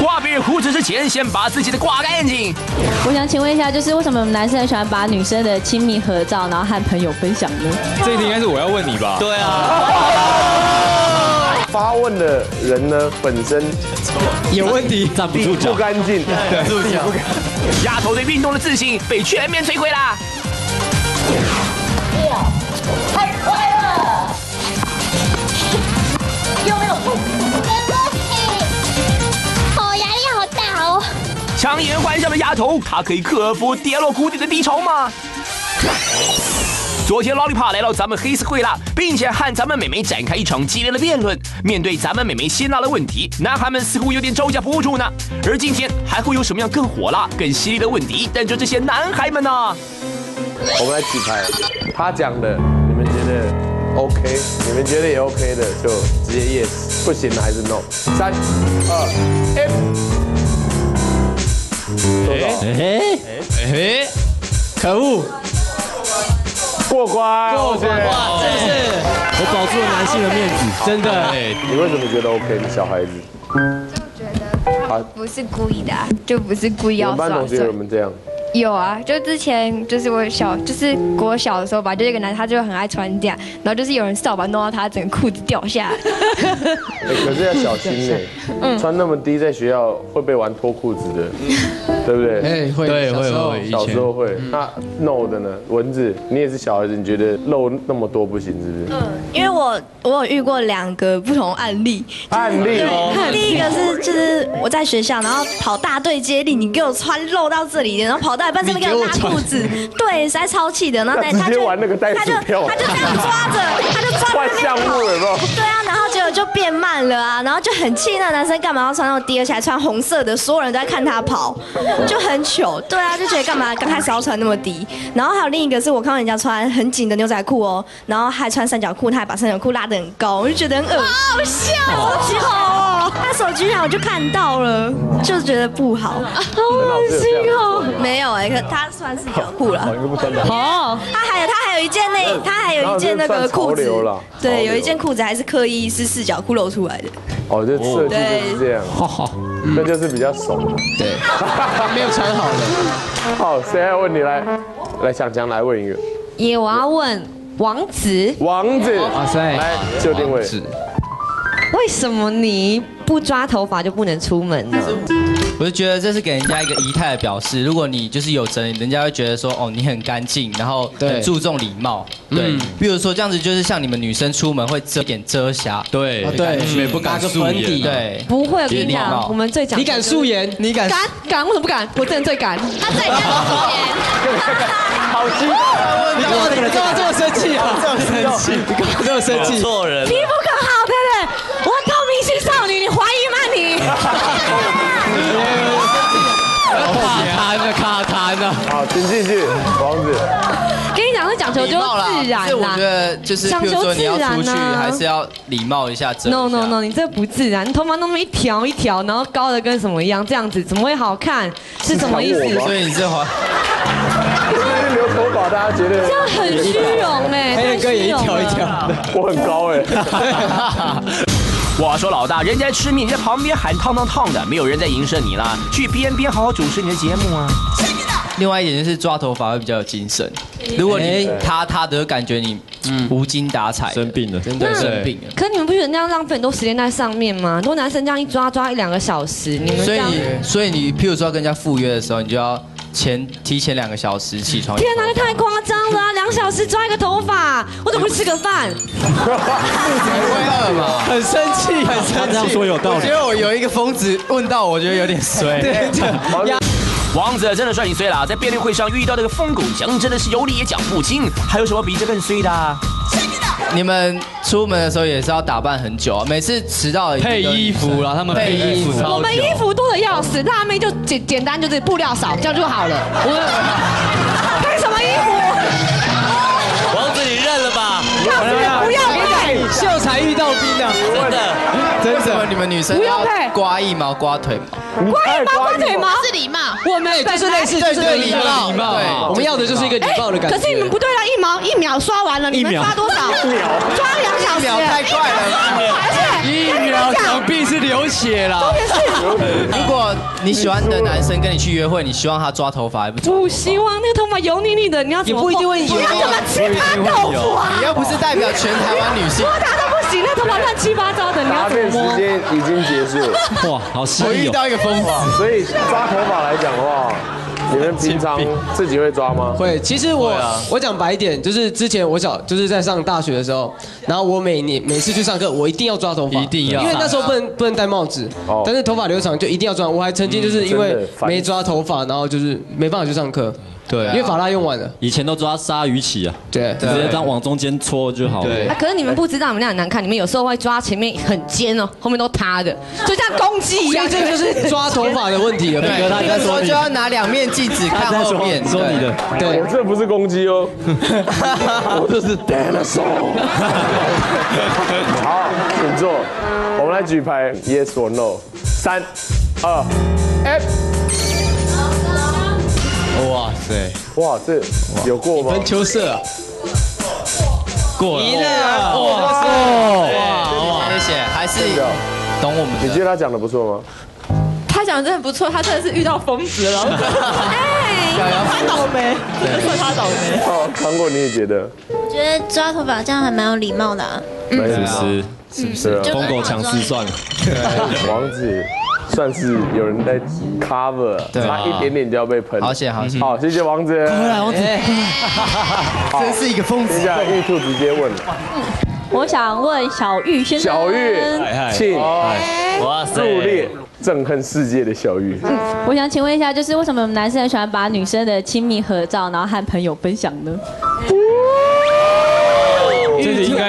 刮别人胡子之前，先把自己的刮干净。我想请问一下，就是为什么男生很喜欢把女生的亲密合照，然后和朋友分享呢？这一题应该是我要问你吧？对啊，发问的人呢本身有问题，站不住不干净，丫头对运动的自信被全面摧毁啦！太快了，有没有痛？哦，压力好大哦。强颜欢笑的丫头，她可以克服跌落谷底的低潮吗？昨天劳力帕来到咱们黑社会啦，并且和咱们美眉展开一场激烈的辩论。面对咱们美眉辛辣的问题，男孩们似乎有点招架不住呢。而今天还会有什么样更火辣、更犀利的问题等着这些男孩们呢？我们来举牌，他讲的你们觉得 OK，你们觉得也 OK 的就直接 yes，不行的还是 no。三二一，多少？哎哎，可恶！过关，过关。哇，真是我保住了男性的面子，真的。你为什么觉得 OK？你小孩子就觉得，他不是故意的、啊，就不是故意你要耍们班同学有帅。没有这样？有啊，就之前就是我小，就是国小的时候吧，就有一个男，他就很爱穿这样，然后就是有人扫把弄到他整个裤子掉下来。哎，可是要小心呢，穿那么低在学校会被玩脱裤子的，对不对？哎，会对会会，以小时候会。那 no 的呢？蚊子，你也是小孩子，你觉得露那么多不行是不是？嗯因为我我有遇过两个不同案例，案例哦，第一个是就是我在学校，然后跑大队接力，你给我穿露到这里，然后跑到一半这边给我拉裤子，对，实在超气的。然后那直接他就玩那个袋他就鼠票他就这样抓着，他就抓着换项目有没有？对啊，然后结果就变慢了啊，然后就很气，那男生干嘛要穿那么低，而且还穿红色的，所有人都在看他跑，就很糗。对啊，就觉得干嘛刚开始要穿那么低。然后还有另一个是我看到人家穿很紧的牛仔裤哦，然后还穿三角裤，他还把三角裤拉得很高，我就觉得很恶心好笑，他手举起来我就看到了，就觉得不好，好恶心哦。没有哎、可他算四角裤了。哦，他还有他还有一件那他还有一件那个裤子对，有一件裤子还是刻意是四角裤露出来的。哦，这设计就是这样，那就是比较怂。对，没有穿好的。好，谁来问你来？来，想强来问一个。也我要问王子，王子，哇塞来就定位。为什么你不抓头发就不能出门了？我就觉得这是给人家一个仪态的表示。如果你就是有整理，人家会觉得说，哦，你很干净，然后很注重礼貌。对，比如说这样子，就是像你们女生出门会遮点遮瑕。对哦对美不敢打个素颜粉底，啊对。不会，我跟你礼貌讲，我们最讲你敢素颜？你敢？敢敢，为什么不敢？我真的最敢。他最敢素颜，好激动！你干嘛？你干嘛这么生气啊？这么生气？你干嘛这么生气？错人就自然这我觉啦。得就是，讲比如说你要求自然出去，啊还是要礼貌一下，No no no，你这不自然，你头发弄那么一条一条，然后高的跟什么一样，这样子怎么会好看？是什么意思？所以你这话，因为留头发，大家觉得这样很虚荣哎，黑人哥也一条一条的。我很高哎。我说老大，人家吃面，你在旁边喊烫烫烫的，没有人在影射你啦。去边边好好主持你的节目啊！另外一点就是抓头发会比较有精神。如果你哎塌塌的，感觉你无精打采，生病了，真的生病了。可是你们不觉得那样浪费很多时间在上面吗？很多男生这样一抓抓一两个小时，你们这样，所以，所以你，譬如说要跟人家赴约的时候，你就要前提前两个小时起床。天哪，这太夸张了啊！两小时抓一个头发，我怎么会吃个饭？饿嘛？很生气，很生气。他这样说有道理我觉。得我有一个疯子问到，我觉得有点衰。对，王子，真的算你衰了，在辩论会上遇到那个疯狗强，真的是有理也讲不清。还有什么比这更衰的啊？你们出门的时候也是要打扮很久啊，每次迟到配衣服啦，他们配衣服我们衣服多的要死，辣妹就简简单就是布料少，这样就好了。我配什么衣服？王子，你认了吧？不要不要配？秀才遇到兵啊，真的，真真的，你们女生不用配。刮一毛、刮腿毛，刮一毛、刮腿毛，是礼貌。我们对，就是类似，就是对礼貌，礼貌。对我们要的就是一个礼貌的感觉。可是你们不对啊，一毛一秒刷完了，你们刷多少？刷两小时，一秒太快了。一秒想必是流血了。如果你喜欢的男生跟你去约会，你希望他抓头发还不？不希望那个头发油腻腻的，你要怎么也不一定会你油要怎么吃他豆腐啊？你又不是代表全台湾女性摸。他都不行，那头发乱七八糟的，你答要怎么摸？辩时间已经结束了，哇，好细我遇哦。到一个疯子，所以抓头发来讲的话，你们平常自己会抓吗？会，其实我、啊我讲白一点，就是之前我小就是在上大学的时候，然后我每年每次去上课，我一定要抓头发，一定要因为那时候不能不能戴帽子，哦但是头发留长就一定要抓。我还曾经就是因为没抓头发，然后就是没办法去上课，对啊因为发蜡用完了，以前都抓鲨鱼鳍啊，对直接这样往中间戳就好了。对啊，可是你们不知道，你们那很难看，你们有时候会抓前面很尖哦，后面都塌的，就像公鸡一样。所以这个就是抓头发的问题了。对，哥他那个时候在说就要拿两面镜子看后面。说你的，对我这不是公鸡哦，我这是 dinosaur。好，请坐。我们来举牌，yes or no。三、二、F。哇，这有过吗？分秋色啊，过了。赢了，哇哇，谢谢，还是懂我们。你觉得他讲的不错吗？他讲的真的不错，他真的是遇到疯子了。哎他倒霉，算他倒霉。哦，糖果你也觉得？我觉得抓头发这样还蛮有礼貌的啊。没有是是不是？就疯狗强势算了，王子算是有人在 cover，差一点点就要被喷。好险，好险！好，谢谢王子。来，王子，真是一个疯子。接玉兔直接问了。我想问小玉先生，小玉，请，哇塞，入列憎恨世界的小玉。我想请问一下，就是为什么男生很喜欢把女生的亲密合照，然后和朋友分享呢？这是应该。